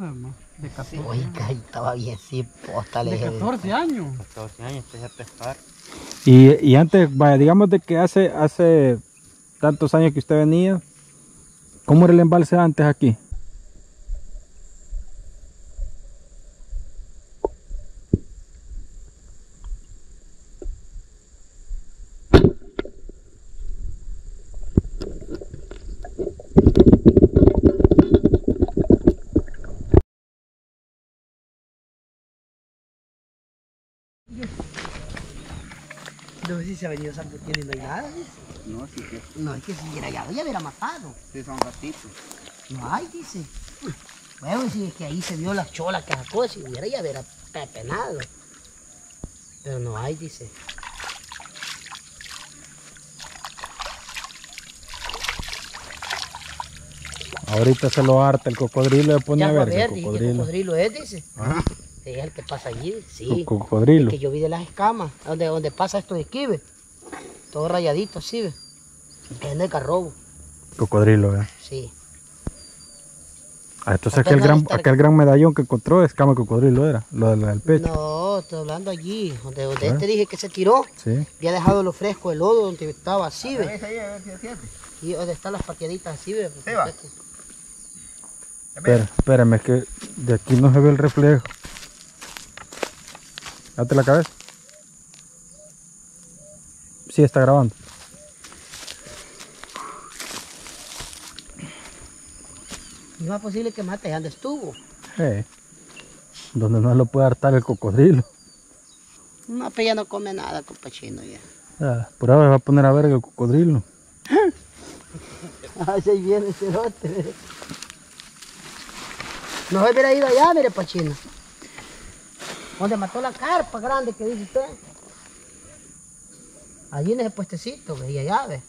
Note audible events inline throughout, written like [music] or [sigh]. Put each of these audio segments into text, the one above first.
entonces, ¿no? De 14 Oiga, ahí estaba bien, sí, posta, le De dije. 14 años. 14 años empecé a pescar. Y, y antes, vaya, digamos de que hace, hace tantos años que usted venía, ¿cómo era el embalse antes aquí? Se ha venido San Gutiérrez y no hay nada, dice. No, sí que No, es que si hubiera hallado, ya hubiera matado. sí son gatitos. No hay, dice. Bueno, si es que ahí se vio las cholas que sacó, si hubiera ya hubiera pepenado. Pero no hay, dice. Ahorita se lo harta el cocodrilo, le pone Ya a ver el dice que cocodrilo. cocodrilo es, dice. Es el que pasa allí, sí. Co- Cocodrilo. Que yo vi de las escamas, donde, donde pasa estos esquives. Todo rayadito así, ¿ve? Es en el carrobo, Cocodrilo, ¿eh? sí. Ah, entonces aquel gran, estar- aquel gran medallón que encontró es cama de cocodrilo era, lo de la del pecho. No, estoy hablando allí, donde, donde Ah. este dije que se tiró. Sí. Había dejado lo fresco, el lodo, donde estaba así, ¿ve? ahí, a ver si es cierto. Y donde están las paqueditas así, ¿ve? Sí, va. Espera, espérame, es que de aquí no se ve el reflejo. Date la cabeza. Sí, está grabando. No es posible que mate, ¿dónde estuvo? Eh, donde no lo puede hartar el cocodrilo. No, pues ya no come nada, compachino, ya. Ah, por ahora va a poner a ver el cocodrilo. [laughs] Ay, ahí viene ese. No se hubiera ido allá, mire, Pachino. Donde mató la carpa grande que dice usted. Allí en ese puestecito, ve, y allá, ve.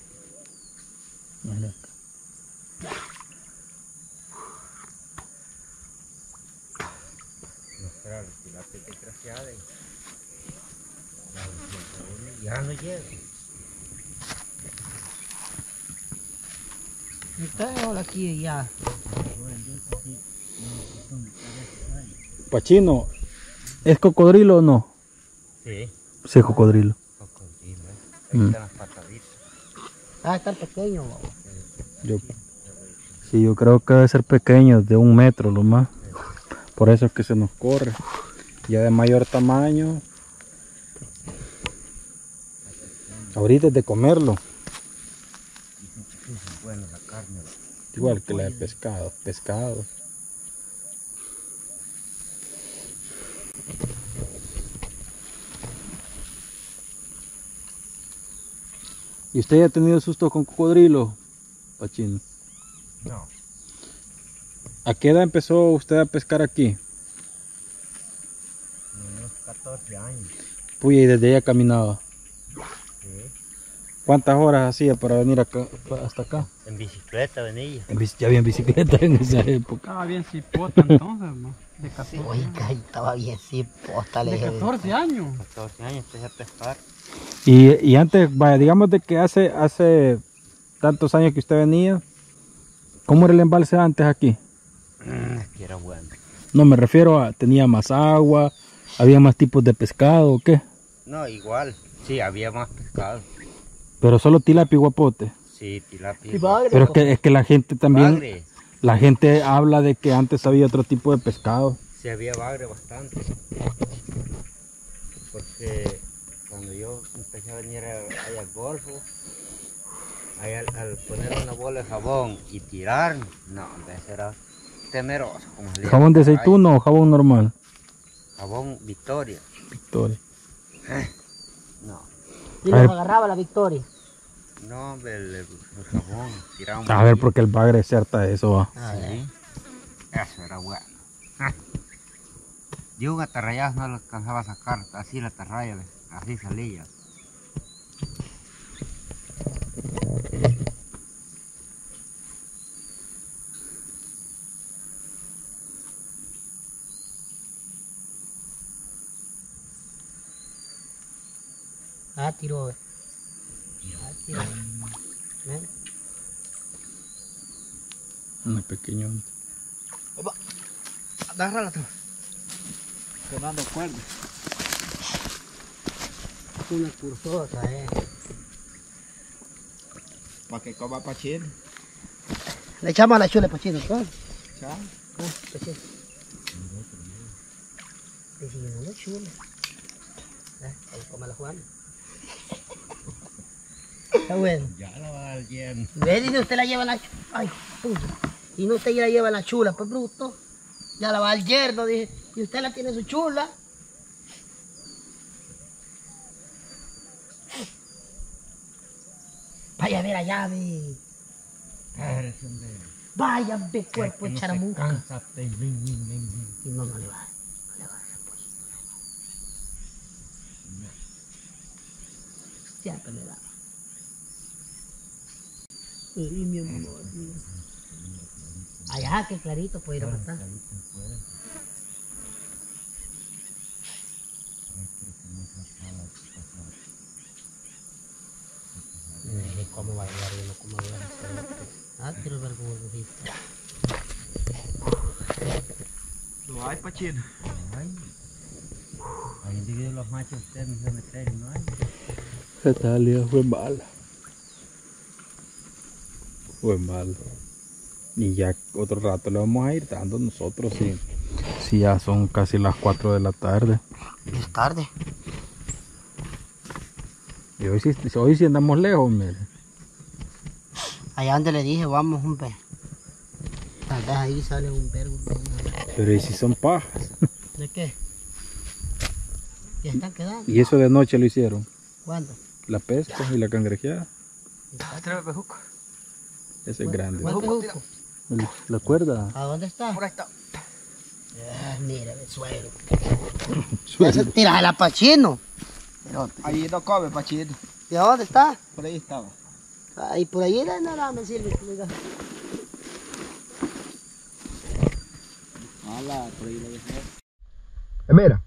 Ya no llega. Usted ahora aquí ya. Pachino, ¿es cocodrilo o no? Sí, Sí, es cocodrilo. cocodrilo. ¿eh? Ahí Mm. están las pataditas. Ah, está pequeño, babo. Yo, sí, yo creo que debe ser pequeño, de un metro lo más. Por eso es que se nos corre. Ya de mayor tamaño. Ahorita es de comerlo. Bueno, la carne. Igual que la de pescado. Pescado. ¿Y usted ya ha tenido susto con cocodrilo, Pachino? No. ¿A qué edad empezó usted a pescar aquí? Unos 14 años. Puya, y desde ella caminaba. Sí. ¿Cuántas horas hacía para venir acá, hasta acá? En bicicleta venía. En bici- Ya había en bicicleta en esa época. Estaba bien cipota entonces, ¿no? De 14 años. Oiga, estaba bien, sí, posta, le De dije. 14 años. 14 años empecé a pescar. Y, y antes, vaya, digamos de que hace, hace tantos años que usted venía, ¿cómo era el embalse antes aquí? Es que era bueno. No, me refiero a, tenía más agua, había más tipos de pescado o qué. No, igual. Sí, había más pescado. Pero solo tilapia y guapote. Sí, tilapia. Y bagre, Pero es que, es que la gente también, Bagre. la gente habla de que antes había otro tipo de pescado. Sí, había bagre bastante. Porque cuando yo empecé a venir al golfo, ahí al, al poner una bola de jabón y tirar, no, eso era temeroso. Como se ¿Jabón de aceituno o jabón normal? Jabón Victoria. Victoria. No, Y los agarraba la victoria. no, hombre, el, el jabón tiraba A ver, porque el bagre se harta de eso va. A ver. Sí, eso era bueno. [laughs] Ah. Yo un atarrayazo no lo alcanzaba a sacar, así la atarraya, ¿ves? Así salía. Ah, tiró, ve. Ah, tiró. ¿Eh? Muy pequeño. agárrala tú. Que no ando cuerda. Una cursota, eh. Para que coma pachín. Le echamos a la chula pachino, ¿no? Chao. Ah, pachino. Decidiendo la chula. Eh, come la Juana. Está bueno. Ya la va a dar lleno. Ve, y usted la lleva la chula. Ay, puya. Y no usted la lleva la chula, pues bruto. Ya la va al yerno, dije. Y usted la tiene su chula. Vaya a ver allá, ve. Espérese, hombre. Vaya, ve cuerpo de no charamuca. Y no, no le va. No le va a hacer pollito. Ya, pero le da. Ay, mi amor. Allá, que clarito puede ir a matar. ¿Cómo va a llegar uno? ¿Cómo va a llegar Ah, quiero ver cómo lo dijiste. No hay pachín. Ay. Ahí individuos los machos ustedes no se meten, no hay. Esta día fue mala. Fue mala. Y ya otro rato le vamos a ir dando nosotros, sí. Sí, ya son casi las 4 de la tarde. Es tarde. Y hoy sí, hoy sí andamos lejos, mire. Allá donde le dije, vamos un pez. Tal vez ahí sale un vergo. Pero ¿y si son pajas? ¿De qué? Ya están quedando. Y eso de noche lo hicieron. ¿Cuándo? La pesca y la cangrejeada. Pejuco. Ese es grande. ¿Cuál pejuco? El- La cuerda. ¿A dónde está? Por ahí está. Ah, mira, el suelo. Ya se tira el apachino. Ahí no come pachín. ¿Y a dónde está? Por ahí estaba. Ahí por ahí me sirve. oiga. Hola, por ahí lo dejé. Mira.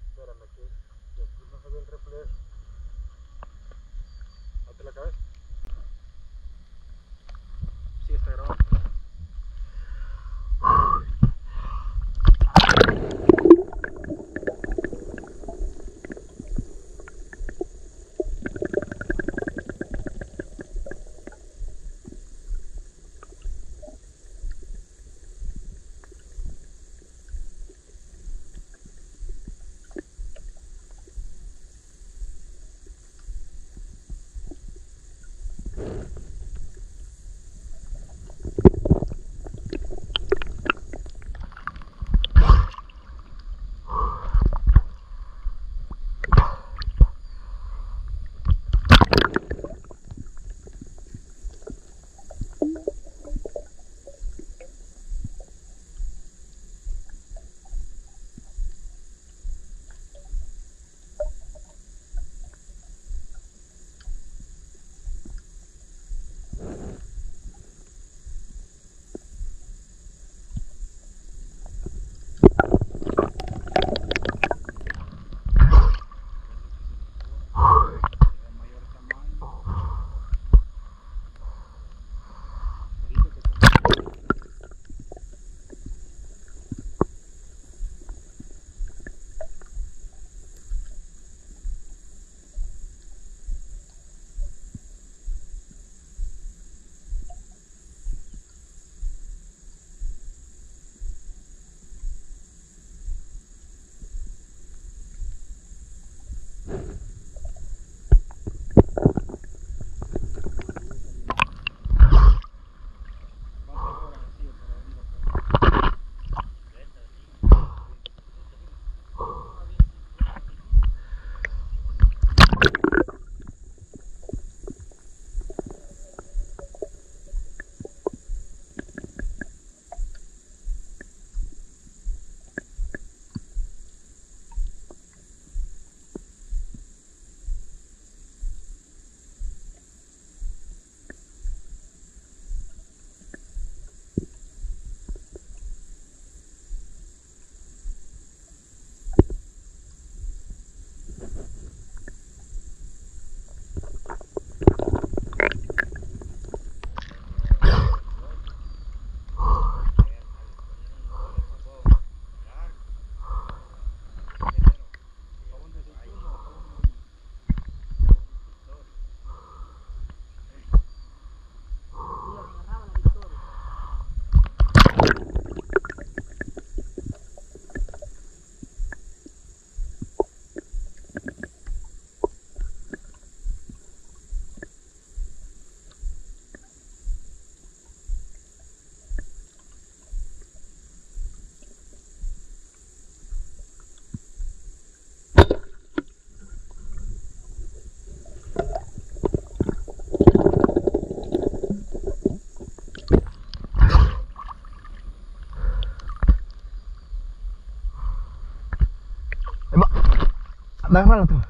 Agárralo tú.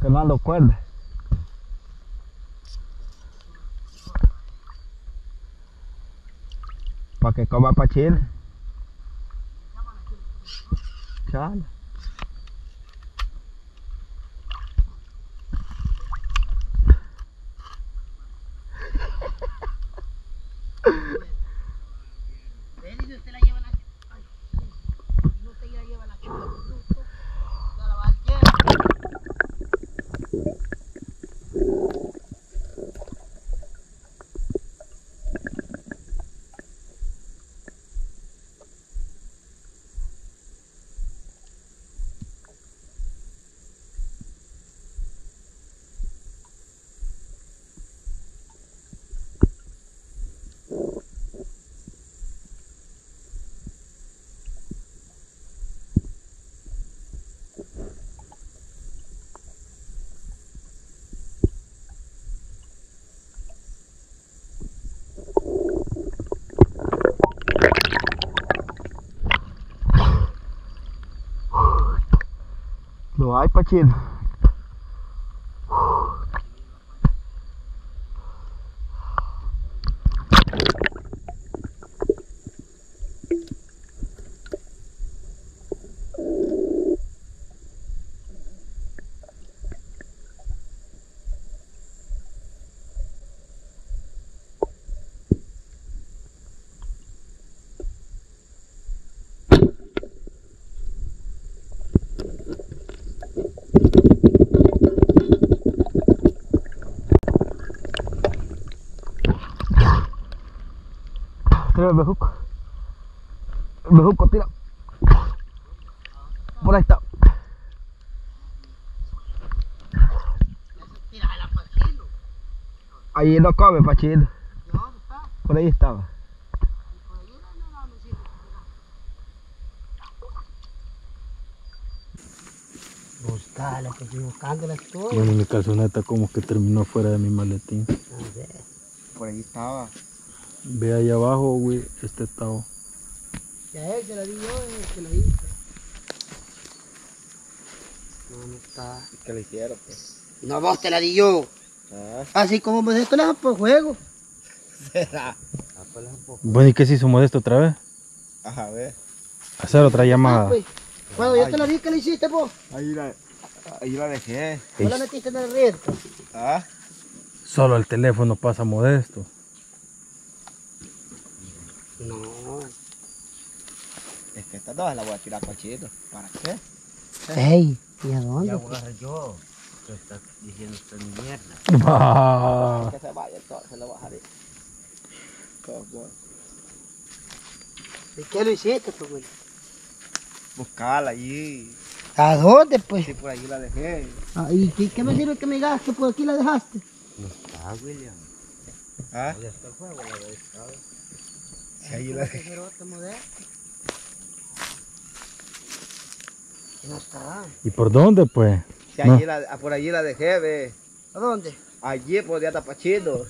Que no ando cuerda. Para que coma pachín. Chala. Ve, dice, usted la lleva la... Ay, sí. No usted la lleva la chula, bruto. Ya la va a llevar. No hay pachín. Tira el bejuco. El bejuco, tira. Por ahí está. Pachino. Ahí no come, pachín. ¿Dónde está? Por ahí estaba. Buscala, que estoy buscándola todo. Bueno, mi calzoneta como que terminó fuera de mi maletín. A ver. Por ahí estaba. Ve ahí abajo, güey, este tao. Ya él se la di yo, se la hice. No, no está. ¿Qué le hicieron, pues? No, vos te la di yo. Ah, Así como me esto la por juego. [laughs] será. Bueno, ¿y qué se hizo Modesto otra vez? Ajá, ve. Hacer otra Ah, llamada. pues, Cuando yo te la di, ¿qué le hiciste vos? Ahí la, ahí la dejé. ¿No la metiste en el red? Ah, Solo el teléfono pasa Modesto. No. Es que esta dos la voy a tirar pachito. ¿Para qué? Ey, ¿y a Ya dónde? voy a agarrar yo. Tú estás diciendo esta mierda. Ah, Que se vaya se lo bajaré. ¿Y qué lo hiciste, pues, güey? Buscala allí. ¿A dónde, pues? Sí, por ahí la dejé. Ah, ¿Y qué, qué me sirve que me gaste? Por aquí la dejaste. No está, William. Ah, Ya está el juego, la estado. sí, ahí la dejé. No está. ¿Y por dónde, pues? Sí, No. allí la, ah, por allí la dejé, ve. ¿A dónde? Allí podía estar pachito.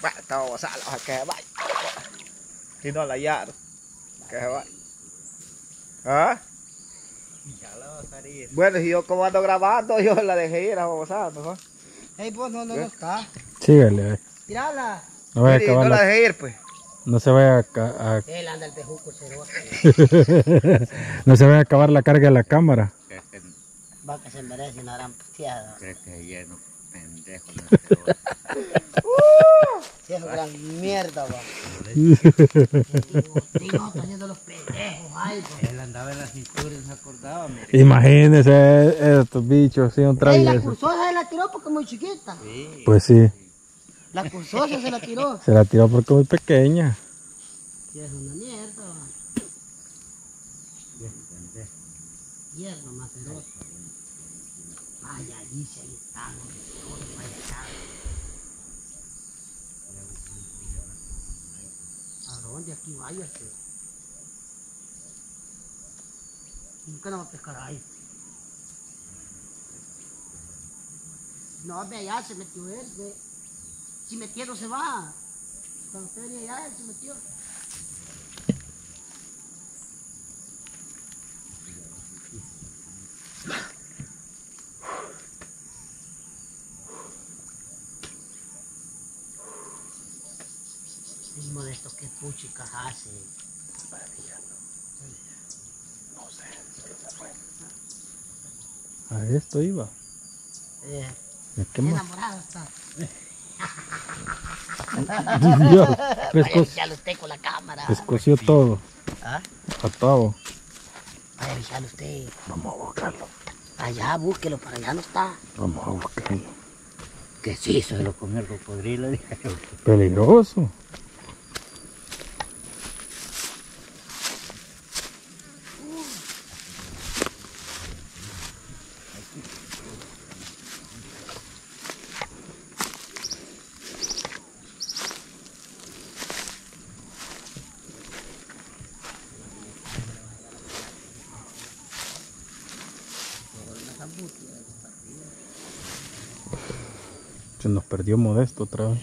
Bueno, estamos a la que se vaya. Si no la hallaron. Que se vaya. ¿Ah? Ya la vas a ir. Bueno, si yo como ando grabando, yo la dejé ir a Bogotá, mejor. Ey, vos no, no, no está. Sígale, ve. Tirala. No vaya a acabar no la la- dejé ir, pues. no se vaya a, ca- a- Él anda el bejuco cerote. [laughs] no se vaya a acabar la carga de la cámara. Va que se merece una gran puteada. creo que lleno pendejo. No. [laughs] Sí, es gran mierda, va. [laughs] Digo, los pendejos, algo. Él andaba en la cintura y no se acordaba, mire. Imagínese estos bichos, sí, un Ey, la travieso. cursosa se la tiró porque es muy chiquita. Sí. Pues sí, La cursosa se la tiró. se la tiró porque es muy pequeña. Sí, es una mierda. Mierda, más cerote. Vaya, se ahí para allá. ¿A dónde? Aquí váyase. Nunca no va a pescar ahí. No, ve allá, se metió él, metiendo se va. Cuando usted venía allá, él se metió. Mismo de estos que puchicas hace. A esto iba. Eh, enamorado está. Dios, [laughs] Vaya, pescos, ya usted con la cámara. pescoció todo. ¿Ah? Atado. Vaya, avisarle usted. Vamos a buscarlo. Allá, búsquelo, para allá no está. Vamos a buscarlo. Que sí, se lo comió el cocodrilo. [laughs] Peligroso. Nos perdió Modesto otra vez.